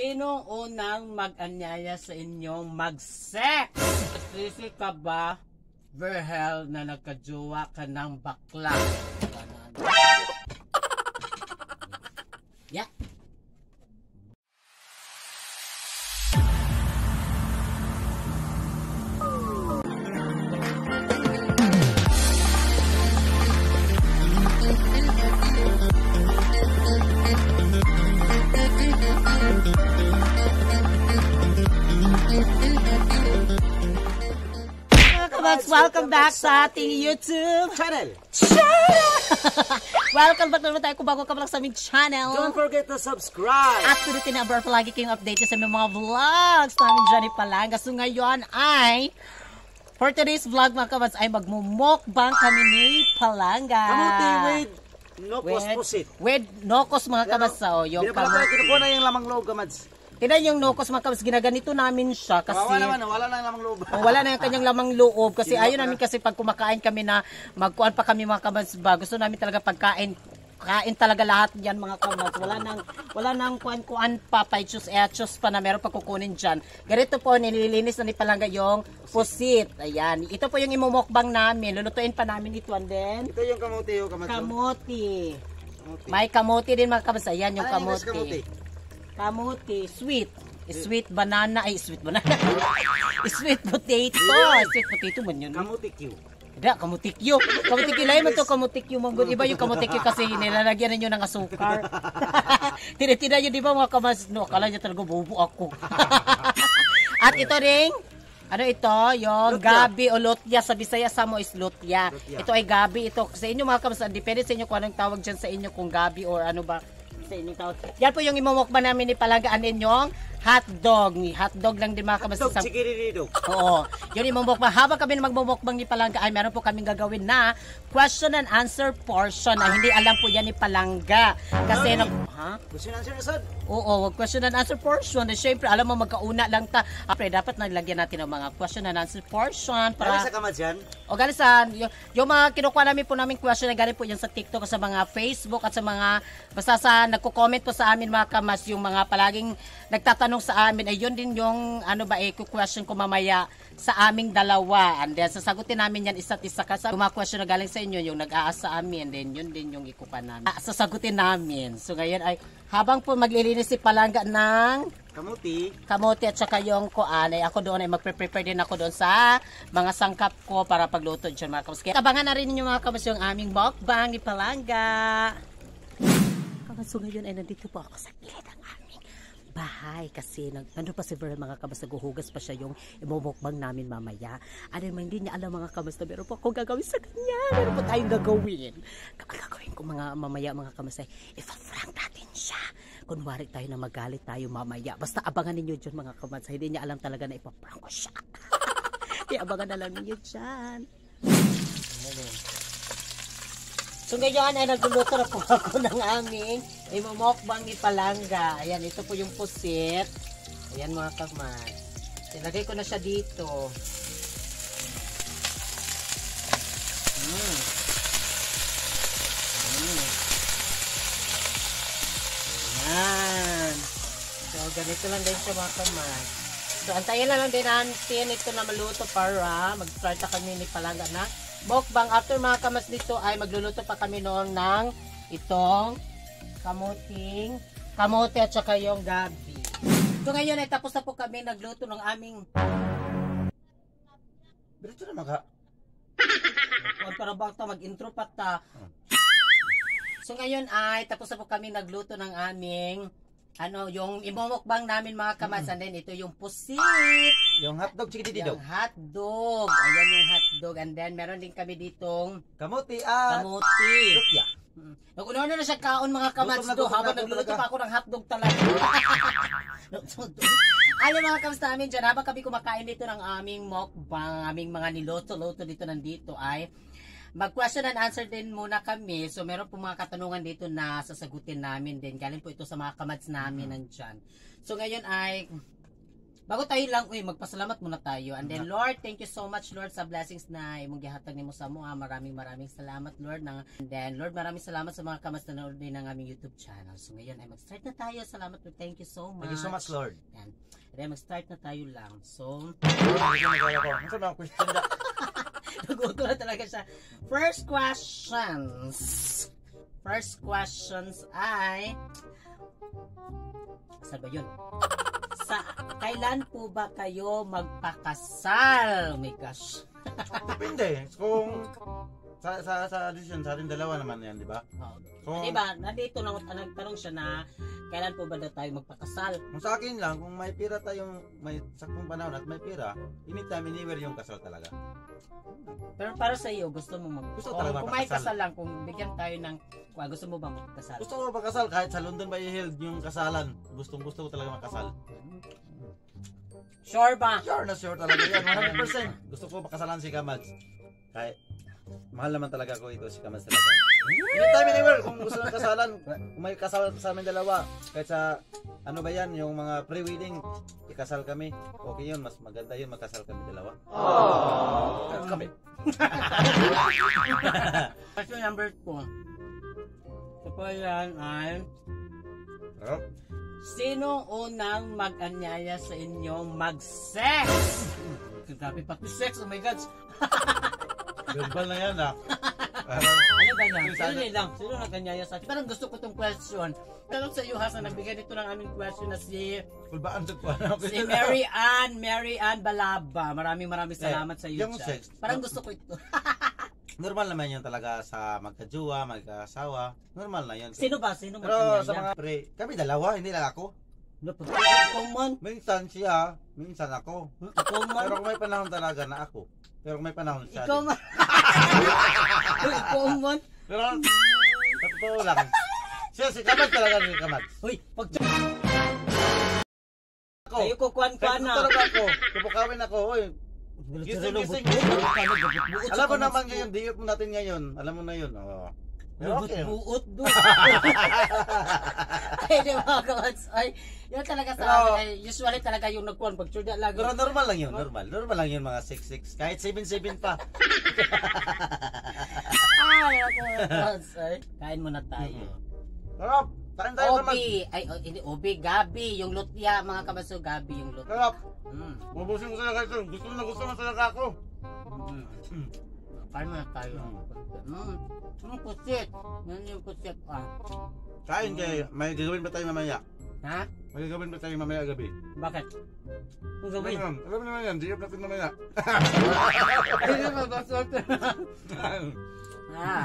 Sino unang mag-anyaya sa inyong mag-sex? Sisi ka ba, Verhel, na nagkajowa ka ng bakla? Yeah. Back sa ating YouTube channel. channel! welcome back naman tayo kung bago ka pa lang sa aming channel. Don't forget to subscribe. At sulitin na number palagi kayong update sa aming mga vlogs namin Johnny Palanga. So ngayon ay, for today's vlog mga kabats, ay magmumokbang kami ni Palanga. Kamuti with no With, with nokos mga kabats. So, yung kamuti. kinukuha na yung lamang loob, kamads. Tignan yung nokos mga kabats, ginaganito namin siya kasi... Kawawa naman, wala na lamang loob. Oh, wala na yung kanyang lamang loob kasi Hindi ayaw na- namin kasi pag kumakain kami na magkuan pa kami mga kabats ba gusto namin talaga pagkain. Kain talaga lahat yan mga kabats wala nang wala nang kuan kuan pa paichos eachos pa na meron pa kukunin diyan ganito po nililinis na ni Palangga yung pusit. Ayan. Ito po yung imumukbang namin. Lulutuin pa namin ito and then Ito yung kamuti, yung kamads. kamote. Kamuti. may kamote din mga kabats ayan yung kamote kamote sweet sweet banana ay sweet banana sweet potato sweet potato man yun Kamuti Q. Da, kamutikyo. Kamutikyo lang man to kamutikyo mong good. Iba yung kamutikyo kasi nilalagyan ninyo ng asukar. Tira-tira yun, di ba mga kamas? No, akala niya talaga bubo ako. At ito ring, ano ito? Yung Lutya. gabi o lutya. Sa Bisaya sa mo is lutya. Lutya. Ito ay gabi. Ito sa inyo mga kamas. Depende sa inyo kung anong tawag dyan sa inyo kung gabi or ano ba sa inyong tawag. Yan po yung imumukba namin ni Palanggaan ninyong hotdog. Hotdog lang din mga kamas. Dog, sa- sige dito. Oo. Yun yung mumukbang. Habang kami magmumukbang ni Palangga ay meron po kaming gagawin na question and answer portion na hindi alam po yan ni Palangga. Kasi nag... Ha? Gusto na answer na sad. Oo, wag question and answer portion. Eh, syempre, alam mo, magkauna lang ta. Apre, dapat naglagyan natin ng mga question and answer portion Para para... sa kamads yan. O galing sa, yung, yung mga kinukuha namin po namin question na galing po yan sa TikTok, sa mga Facebook at sa mga, basta sa nagko-comment po sa amin mga kamas, yung mga palaging nagtatanong sa amin, ay yun din yung, ano ba, eh, question ko mamaya sa aming dalawa. And then, sasagutin namin yan isa't isa kasi yung mga question na galing sa inyo, yung nag-aas sa amin, then yun din yung ikupa namin. Ah, sasagutin namin. So ngayon ay, habang po maglilinis si Palangga ng Kamuti. kamote at saka yung kuan ay ako doon ay magpe-prepare din ako doon sa mga sangkap ko para pagluto dyan mga kamas. Kaya abangan na rin ninyo mga kamas yung aming mukbang ni Palangga. Kamas, so ngayon ay nandito po ako sa gilid ng bahay kasi nag, nandun pa si Vern mga kamas naghuhugas pa siya yung imumukbang namin mamaya. Ano naman hindi niya alam mga kamas na meron po akong gagawin sa kanya. Meron po tayong gagawin. Gagawin ko mga mamaya mga kamas ay ipa-frank natin siya. Kunwari tayo na magalit tayo mamaya. Basta abangan ninyo dyan mga kamas. Hindi niya alam talaga na ipaprank ko siya. Kaya abangan na lang ninyo dyan. So ngayon ay nagluluto na po ako ng aming imumokbang ni Palangga. Ayan, ito po yung pusit. Ayan mga kamas. Ilagay ko na siya dito. Mm. Mm. Ayan. So, ganito lang din siya mga kamas. So, antayin na lang din natin ito na maluto para mag-start na kami ni Palangga na mukbang. After mga kamas nito ay magluluto pa kami noon ng itong kamuting, kamote at saka yung gabi. So, ngayon ay tapos na po kami nagluto ng aming Dito na maka. Huwag para ba ito mag-intro pa ta. So ngayon ay tapos na po kami nagluto ng aming ano, yung imumukbang namin mga kamas and then ito yung pusit, Yung hotdog, sige dito. yung hotdog. Ayan yung hotdog and then meron din kami ditong Kamuti at kamuti. lutya. Mm. Nag-una na siya kaon mga na do habang na nagluluto pa ako ng hotdog talaga. Ayun mga kamats namin dyan, habang kami kumakain dito ng aming mukbang, aming mga niloto-loto dito nandito ay mag-question and answer din muna kami. So meron po mga katanungan dito na sasagutin namin din. Galing po ito sa mga kamats namin nandyan. So ngayon ay Bago tayo lang, uy, magpasalamat muna tayo. And then, Lord, thank you so much, Lord, sa blessings na imong gihatag nimo sa mo. Maraming maraming salamat, Lord. Na, and then, Lord, maraming salamat sa mga kamas na nanood din ng aming YouTube channel. So, ngayon ay mag-start na tayo. Salamat, Lord. Thank you so much. Thank you so much, Lord. Yan. And then, mag-start na tayo lang. So, Ano mga question naguto na talaga siya. First questions. First questions ay... Saan ba yun? Sa, kailan po ba kayo magpakasal? Oh my gosh. Depende. Kung sa sa sa decision sa ating dalawa naman yan, di ba? Oh. Kung, Diba, nandito lang nagtanong siya na kailan po ba daw tayo magpakasal? kung sa akin lang, kung may pira tayong may saktong panahon at may pira, anytime, anywhere yung kasal talaga. Pero para sa iyo, gusto mo mag Gusto talaga kung may magpakasal. kasal lang, kung bigyan tayo ng kung gusto mo bang magpakasal? Gusto ko magkasal kahit sa London ba i-held yung kasalan. Gustong gusto ko talaga makasal. Sure ba? Sure na sure talaga yan, 100%. Gusto ko makasalan si Kamads. Kahit mahal naman talaga ko ito si Kamads talaga. Anytime anywhere, kung gusto ng kasalan, kung may kasal sa amin dalawa, kahit sa ano ba yan, yung mga pre-wedding, ikasal kami. Okay yun, mas maganda yun, magkasal kami dalawa. Aww. Kami. Question number 2. So po yan ay, Oh. sino unang mag-anyaya sa inyong mag-sex? Grabe pati sex, oh my God. Verbal na yan ah. Ano ganyan? Sino lang? Sino nag-anyaya sa Parang gusto ko tong question. Tanong sa iyo, Hasan, nagbigay dito ng aming question na si kulbaan po. Ano, si Mary Ann, Mary Ann Balaba. Maraming maraming Eh, salamat sa iyo. yung sex, Parang gusto ko ito. Normal naman yun talaga sa magkajuwa, magkasawa. Normal na yun. Sino ba? Sino Pero sa mga pre, kami dalawa, hindi lang ako. Ano po? Ikaw man. Minsan siya, minsan ako. Pero kung may panahon talaga na ako. Pero kung may panahon siya. Ikaw man. Ikaw man. Pero, sa totoo lang. Siya, si Kamad talaga si Kamad. Uy, pag Ako. kayo ko kuan Kahit kuan na. talaga ako. Kupukawin ako. Oy, Gising, gising. alam mo naman ngayon, diot mo natin ngayon. Alam mo na yun. Oo. Pero okay. Buot do. Ay, di ba kawats? Ay, yun talaga sa amin. Ay, usually talaga yung nagkuhan pag tsuda lang. Pero normal lang yun, normal. Normal lang yun mga 6'6". Kahit 7'7 pa. Ay, ako kawats. Ay, kain muna tayo. Sarap. Kain tayo Kamad. Obi, ay, oh, hindi, Obi, Gabi, yung lutya, mga kabaso, Gabi, yung lutya. Sarap. Mm. Mabusin ko talaga ito. Gusto na gusto na talaga ako. Mm. Mm. Kain muna tayo. Mm. Mm, pusit. Yan yung pusit. Ah. Kain kay, may gagawin ba tayo mamaya? Ha? May gagawin ba tayo mamaya gabi? Bakit? Ang. Ayun, alam mo naman yan, diop natin mamaya. Ay, ba, basot? Ah.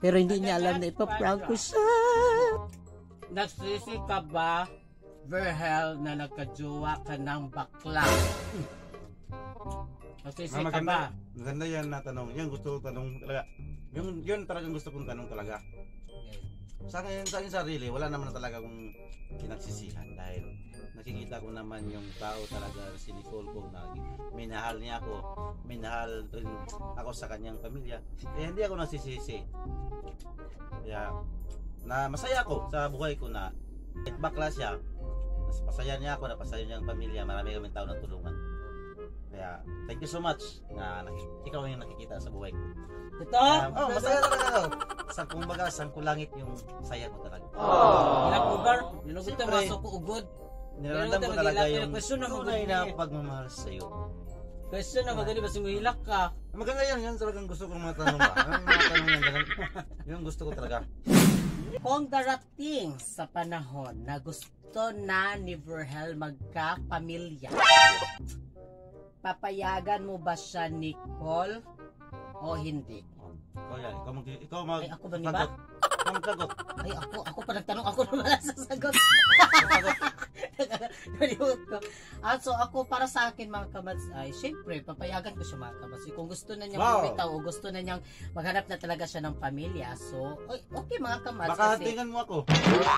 Pero hindi niya alam na ipaprank ko siya. Nagsisi ka ba, Verhel, na nagkajowa ka ng bakla? Nagsisi Ah, ka ba? Maganda, yan na tanong. Yan gusto ko tanong talaga. Yung, yun talagang gusto kong tanong talaga. Sa akin, sa akin sarili, wala naman na talaga akong pinagsisihan dahil nakikita ko naman yung tao talaga si Nicole ko na minahal niya ako, minahal rin ako sa kanyang pamilya. Kaya hindi ako nasisisi. Kaya na masaya ako sa buhay ko na bakla siya, mas pasaya niya ako, napasaya niya ang pamilya, marami kaming tao na tulungan. Kaya thank you so much na nakik- ikaw yung nakikita sa buhay ko. Ito? Um, oh, masaya talaga ako. Sa kumbaga, sang kulangit yung saya ko talaga. Ilak ugar? Ninugot Siyempre. ang maso ko ugod. Nilaramdam ko talaga yung tunay na pagmamahal sa iyo. Question na magali ba sumilak ka? Maganda yan, yan talagang gusto kong matanong ba? Ang mga tanong yan. Yung gusto ko talaga. Kung darating sa panahon na gusto na ni Verhel magkapamilya, papayagan mo ba siya, Nicole, o hindi? Ikaw yan, ikaw mag... Ikaw mag... Ay, ako ba, ni ba? Ikaw magsagot. Ay, ako, ako pa nagtanong, ako naman ang sasagot. Nalimut ko. Ah, so ako, para sa akin mga kamats, ay, syempre, papayagan ko siya mga kamats. Kung gusto na niyang Wow. bumitaw o gusto na niyang maghanap na talaga siya ng pamilya, so, ay, okay mga kamats. Baka hatingan mo ako.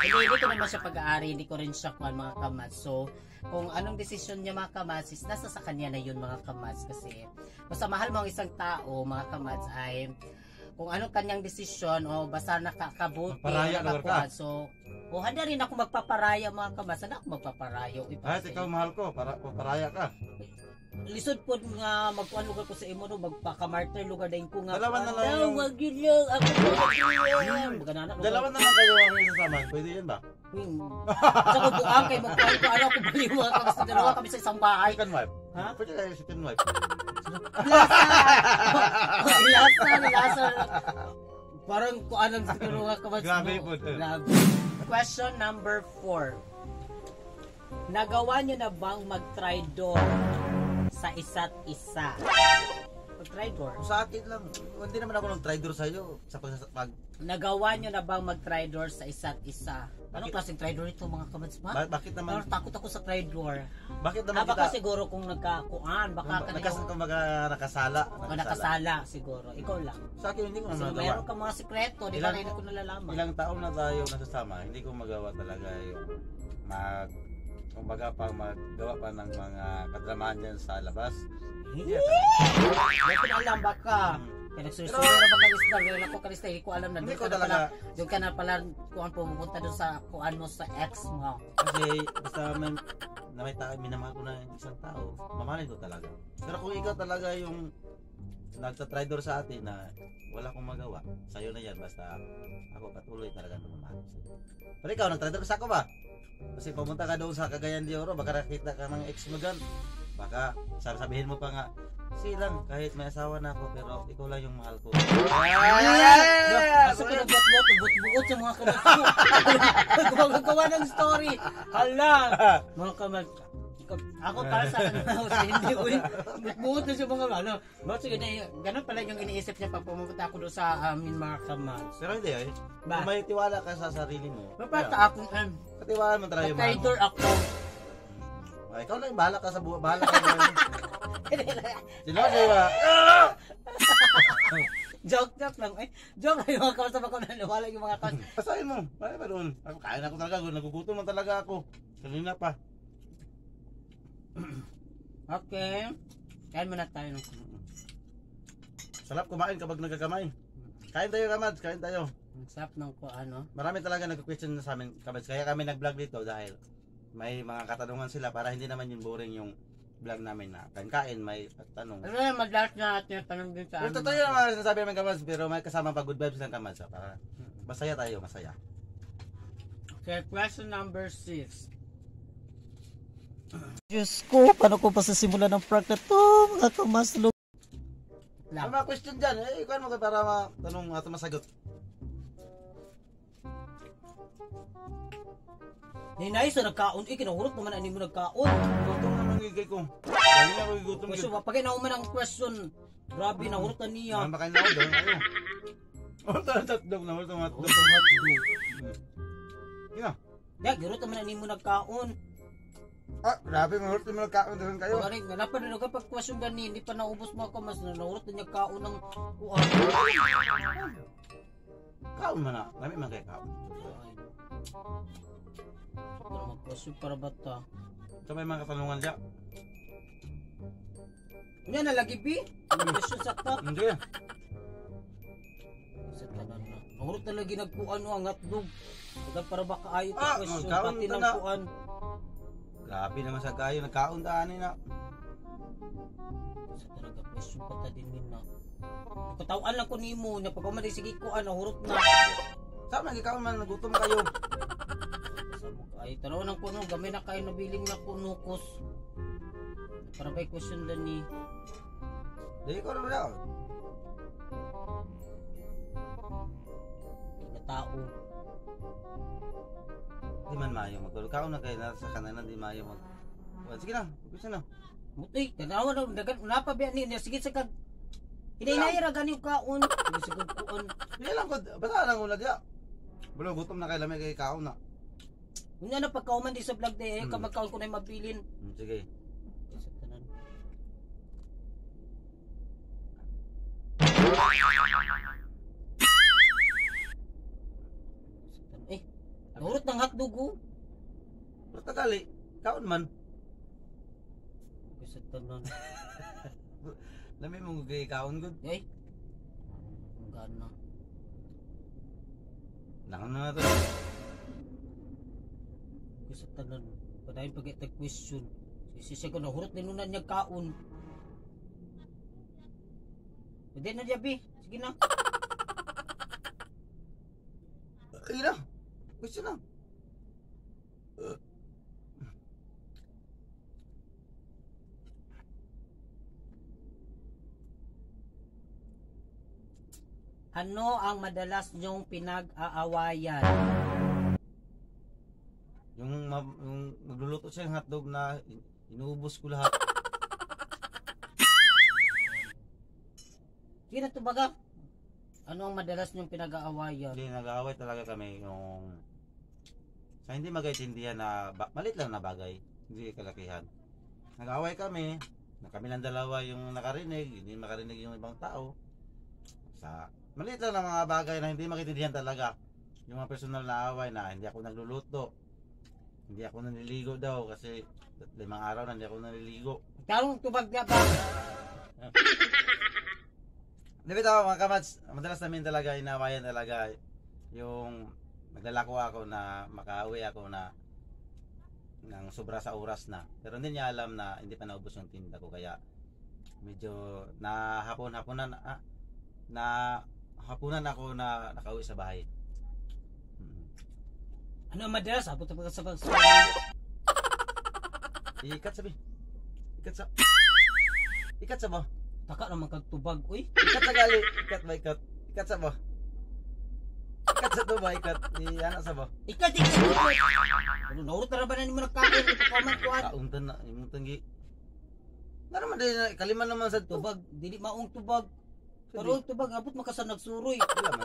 Hindi, hindi ko naman siya pag-aari, hindi ko rin siya kuhan mga kamats. So, kung anong desisyon niya mga kamats, is nasa sa kanya na yun mga kamats. Kasi, basta mahal mo ang isang tao, mga kamats, ay kung anong kanyang desisyon o basta nakakabuti Magparaya na ka. so o handa rin ako magpaparaya mga kamas sana ako magpaparayo Kahit ikaw mahal ko, para paparaya ka. lisod po nga magkuhan lugar ko sa imo no magpakamarter lugar dahin ko nga Dalawa na lang "Daw, yung- wag yun lang ako na, Dalawa na lang kayo ang isasama. Pwede yan ba? Hmm. Sa ko buang kay magkuhan ko ano ako bali mga kamas na dalawa kami sa isang bahay Second wife. Ha? Pwede kayo second wife. Lasa lasa parang kung anong siguro nga kamas Grabe po, eh. Grabe. question number 4 nagawa niyo na bang mag-tridor sa isa't isa Kung sa akin lang, hindi naman ako ng tridor sa'yo. Sa pag, pag nagawa niyo na bang mag-tridor sa isa't isa anong Bakit? klaseng tridor ito mga kamats ba? ba- bakit naman, takot ako sa tridor. bakit Ah, naman baka kita, siguro kung nagkakuan, baka Kung- nakas, kanina kumbaga nakasala. o nakasala siguro. Ikaw lang. Sa akin hindi ko naman nagawa. ka mga sikreto, di ba ngayon ko nalalaman. Ilang taon na tayo nasasama, hindi ko magawa talaga yung mag kumbaga pa maggawa pa ng mga kadramahan dyan sa labas. Hindi ko alam baka. Hmm. Kaya nagsusuyo na baka isda, wala ko kalista, hindi ko alam na Hindi ko ka na pala, talaga, doon ka na pala kung ano pumunta doon sa kuan mo sa ex mo. kasi basta may, na may tao, minamahal ko na isang tao, mamahalin ko talaga. Pero kung ikaw talaga yung nagtatridor sa atin na wala akong magawa, sa'yo na yan, basta ako patuloy talaga na mamahal sa'yo. Pero ikaw, nagtridor sa ako ba? Kasi pumunta ka doon sa Cagayan de Oro, baka nakita ka ng ex mo dyan. Baka sasabihin mo pa nga, silang kahit may asawa na ako, pero ikaw lang yung mahal ko. Kaso ka nagbuot-buot, buot sa mga kamat mo. Gumagawa ng story. Hala! Mga kamat. Ako para sa akin na hindi uy. Buot na sa mga ano. But sige na, ganun pala yung iniisip niya pag pumunta ako doon sa amin mga kamats. Pero hindi eh. Kung may tiwala ka sa sarili mo, Mapata akong um, katiwala mo talaga yung mahal mo. ako. Ah, ikaw lang, bahala ka sa buhay. Bahala ka sa Sino ba joke joke lang eh. Joke ay mga kausap ako naniwala yung mga kausap. Pasahin mo. Ano ba doon? Ako, Kaya na ako talaga. Nagugutom na talaga ako. Kanina pa. Okay. Kain muna tayo ng Sarap kumain kapag nagkakamay. Kain tayo, kamads. Kain tayo. ang sarap ng ko ano. Marami talaga nagko-question na sa amin, kamads. Kaya kami nag-vlog dito dahil may mga katanungan sila para hindi naman yung boring yung vlog namin na kain-kain, may tanong. Ano na madalas na natin yung tanong din sa Pero totoo yung mga sinasabi namin kamads, pero may kasama pa good vibes ng kamads. ah, Para masaya tayo, masaya. Okay, question number 6. Diyos ko, paano ko pa sa simula ng prank na to? Mga kamaslo. Lang. mga question dyan, eh, ikaw mo para matanong at masagot. Ninay sa nagkaon, eh, kinahurot naman ani mo nagkaon. Gutom naman gigay ko. Kaya ako gutom Question, pag nauman ang question, grabe, nahurot na niya. Makain na ako doon. Ayaw. Oh, tatdog na. Ito mga Oh, tatdog. Yeah. Dek, girot naman ani mo nagkaon. Ah, grabe, mahurot yung mga kaon doon kayo. Ano, ganapa na kapag question gani, hindi pa naubos mga kamas na nahurot na niya kaon ng kuan. Kaon man na. Dami man kayo kaon. Para mag-question para bata. Ito may mga katanungan dyan. Ano na lagi bi? Question sa top. Hindi. Sa tanan na. Nahurot na lagi nagkuan ang hotdog. Para baka ayot Ah, magkaon pati ka ng kuan. Grabe naman sa kayo. Nagkaon daan na. Sa talaga question pa ta din na. Katawan lang ko nimo na pag umali sige ko ano hurot na. Saan man ikaw man nagutom kayo. Sa ay tanaw ng kuno gamay na kayo nabiling na kunukos. Para by question dan ni Dili ko naman daw. na tao. Di man mayo magtulog. Kaon na kayo. Nasa kanan di mayo mag... Well, sige na. Gusto na. Mutoy, tanaw na dagan napa ba ni sige sa kag Hinay ra gani kaon. Sige kuan. Hindi lang ko. Basta lang ko na diya. Bulo, gutom na kayo lamay kayo kaon na. Unya na pagkauman di sa vlog de eh, Hmm. kamagkaon ko na mabilin. Hmm, Sige. Sa nahurot ng hotdog oh. Pero tagali. Kaon man. Sa tanan. Lami mo gay kaon gud. Eh. Gana. Nang ano na to? Kasi tanan. Padayon pag question. Sisi ko nahurot din nunan niya kaon. Pwede na Jabi. Sige na. Ay na. Question na. Ano ang madalas nyong pinag-aawayan? Yung, ma- yung magluluto siya ng hotdog na in- inuubos ko lahat. Sige na tubaga. Ano ang madalas nyong pinag-aawayan? Hindi, nag-aaway talaga kami yung sa hindi magkaintindihan na ba- malit lang na bagay, hindi kalakihan. Nag-aaway kami, na kami lang dalawa yung nakarinig, hindi makarinig yung ibang tao. Sa maliit lang na mga bagay na hindi makiintindihan talaga. Yung mga personal na away na hindi ako nagluluto. Hindi ako naliligo daw kasi limang araw na hindi ako naliligo. Tarong tubag niya ba? Di ba mga kamats, madalas namin talaga inawayan talaga yung naglalako ako na makauwi ako na ng sobra sa oras na. Pero hindi niya alam na hindi pa naubos yung tinda ko kaya medyo na hapon-haponan ah, na hapunan ako na nakauwi sa bahay. Mm. Ano madalas? Abot na sa pag Ikat sabi. Ikat sa Ikat sa ba? Taka naman kag tubag. Uy, Ikat sa gali. Ikat ba ikat? Ikat sa ba? Ikat sa to ba ikat? Iana sa ba? ikaw di ka tubag. Ano, naurot na ba na ni mo nagkaon? Ipakaman ko at Kauntan na, imong tanggi. Naman din kaliman naman sa tubag. Dili maong tubag. Pero ang tubag, abot makasan nagsuroy. Wala.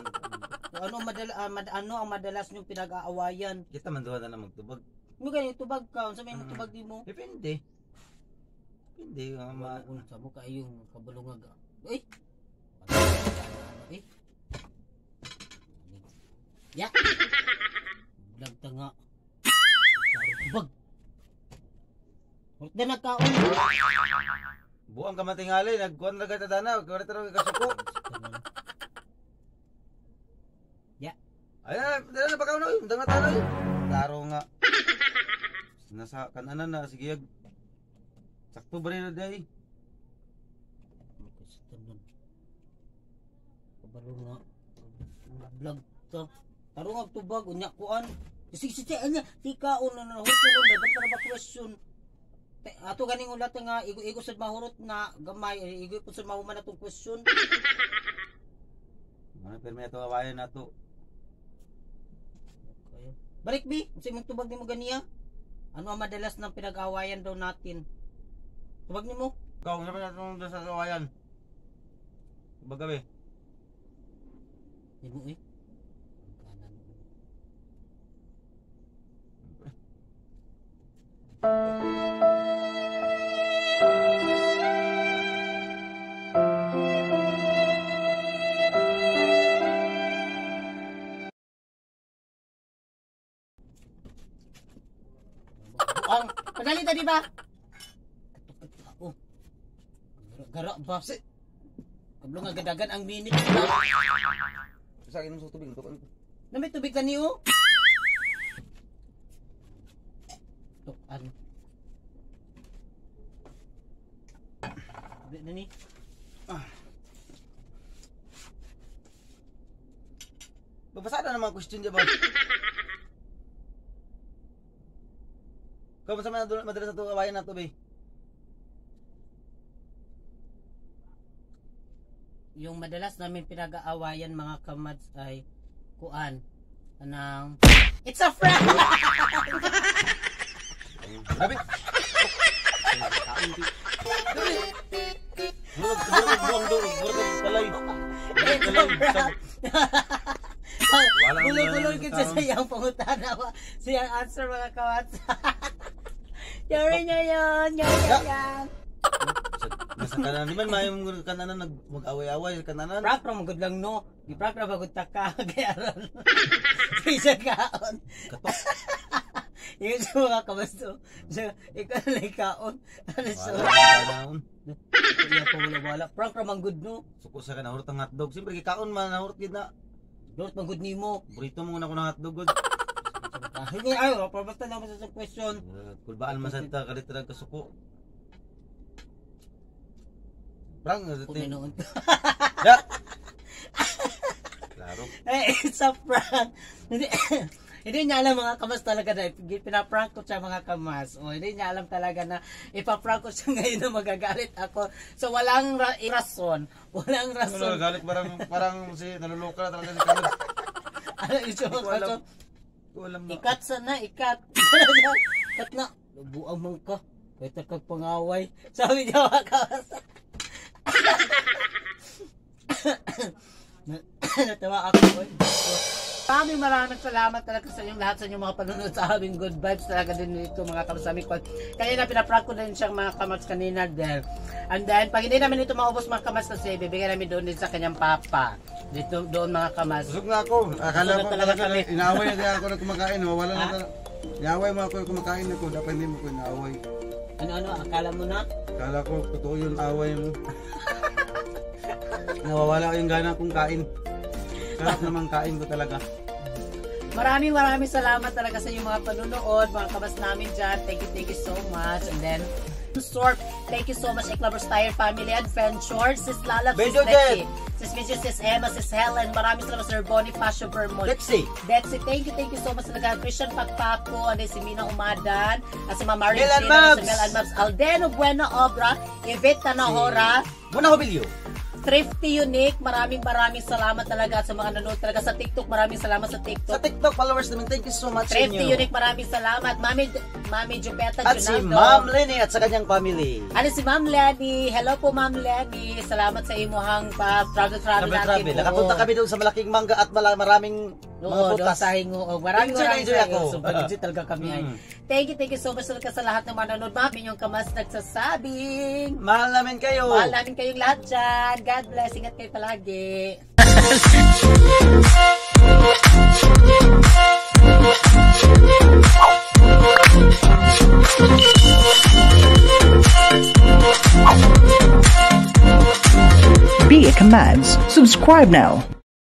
Ano madala, ah, mad- ano ang madalas nyong pinag-aawayan? Kita man duha na magtubag. Mo ganyan tubag ka, sa may Mm. tubag di mo. Depende. Depende. Uh, ma- Maun sa mo kayong kabulungag. Uy. Uy. Ya. Vlog ta nga. Tubag. Huwag na nagkaon. buang ka man tingali, nagkuhan na gata dana, kuha na kasuko. Ya. Ay, dala na bakaw na yun, dangat na. Klaro nga. Nasa kananan na, sige. Sakto ba rin na day? Kabalo nga. Vlog ta. Tarong ang tubag, unya kuan. Sige, sige, anya, tikaon na na, hukon na, dapat na ba question? Ato ganing ulat nga, igo-igo sa mahurot na gamay, eh, igo po sa mahuman na itong question. Ano, pero may ito awayan na to. Kayo. Balik bi, kasi mong tubag ni mo ganiya. Ano ang madalas ng pinag-awayan daw natin? Tubag ni mo? Ikaw, sabi na itong sa awayan. Bagabi. Di mo eh. Padali tadi ba? Oh. Gara ba? Si- Kablo nga gadagan ang minute ba? Sa akin ng tubig. Na may tubig ka niyo? Tukan. Tubig na ni. Babasa na naman question dyan ba? Kau masama na madalas na awayan na be. Yung madalas namin pinag-aawayan mga kamads ay kuan anang It's a prank! Grabe! Burag, burag, buwang. It's a prank! Wala Gulo-gulo naman kita sa iyang pangutana wa. Siyang answer mga kamads. Yari niya yun! Yari niya yan! Nasa kanan, di man mayong kananan nag mag-away-away kananan. Prank ra magud lang no. Di prank ra bagud ta ka kaya ron. Isa kaon. Katok. Yun sa mga kamasto. So, ikaw na ikaon. Ano so? Wala pa wala wala. Prank ramang good no. Suko sa kanahurot ang hotdog. Siyempre kikaon man nahurot gid na. Lord, mang good nimo. Burrito mo na ko ng hotdog gud. Hindi ayo, pabasta na sa question. Uh, Kulbaan man sa ta kalitrag kasuko. Prang, Kung ninoon. Ya. Klaro. Eh, it's a prank. Hindi, hindi niya alam mga kamas talaga na pinaprank ko siya mga kamas. O, hindi niya alam talaga na ipaprank ko siya ngayon na magagalit ako. So, walang ra- rason. Walang Ano rason. galit parang parang si naluluka na talaga si Kamad. Ano yung Alam na. Ikat sana, ikat. Ikat na. Buang man ka. Better kag pangaway. Sabi niya mga kamas. Natawa ako. Oy. Maraming maraming salamat talaga sa inyong lahat sa inyong mga panunod sa aming good vibes talaga din dito mga kamasami ko. Kaya na pinaprank ko din siyang mga kamats kanina din. And then, pag hindi namin ito maubos mga kamats kasi, bibigyan namin doon din sa kanyang papa. Dito, doon mga kamats. Busog na ako. Akala ko talaga kami. inaaway na ako na kumakain. Wala na talaga. Inaaway mo ako na kumakain ako. Dapat hindi mo ko inaaway. Ano-ano, akala mo na? Akala ko totoo yung away mo. Nawawala yung gana kong kain. Sarap naman kain ko talaga. Maraming maraming salamat talaga sa inyong mga panunood, mga kabas namin dyan. Thank you, thank you so much. And then, Sorp, thank you so much, Eklabers Tire Family Adventure, Sis Lala, Sis Benjo Becky, Sis Vicky, Sis Emma, Sis Helen, maraming salamat Sir Bonifacio Vermont. Lexi. Betsy, thank you, thank you so much talaga. Christian Pagpaco, ano si Mina Umadan, at si Mama Pina, Mabs. si Melan Mabs, Aldeno Buena Obra, Yvette Tanahora, Muna Hobilio. Thrifty Unique, maraming maraming salamat talaga sa mga nanonood talaga sa TikTok, maraming salamat sa Sa TikTok. TikTok followers namin, thank you so much Thrifty inyo. Unique, maraming salamat. Mami, Mami Jupeta At si Junaldo. Ma'am Lenny at sa kanyang family. Ano si Ma'am Lenny? Hello po Ma'am Lenny. Salamat sa imuhang pa travel travel Travel natin. travel. Nakapunta kami doon sa malaking mangga at mala- maraming Oo, butas. sa Hingoog. Maraming Enjoy maraming enjoy ako. So, pag-enjoy talaga kami ay. Mm. Thank you, thank you so much talaga sa lahat ng mga nanonood. Ma'am, inyong kamas nagsasabing. Mahal namin kayo. Mahal namin kayong lahat dyan. God bless. Ingat kayo palagi. Be It Commands. Subscribe now.